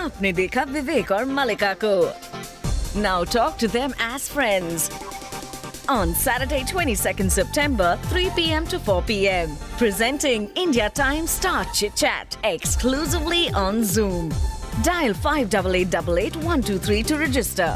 आपने देखा विवेक और मलिका को now talk to them as friends on Saturday 22nd September 3 p.m. to 4 p.m. Presenting India Time Star Chit Chat exclusively on Zoom. Dial 5888 to register.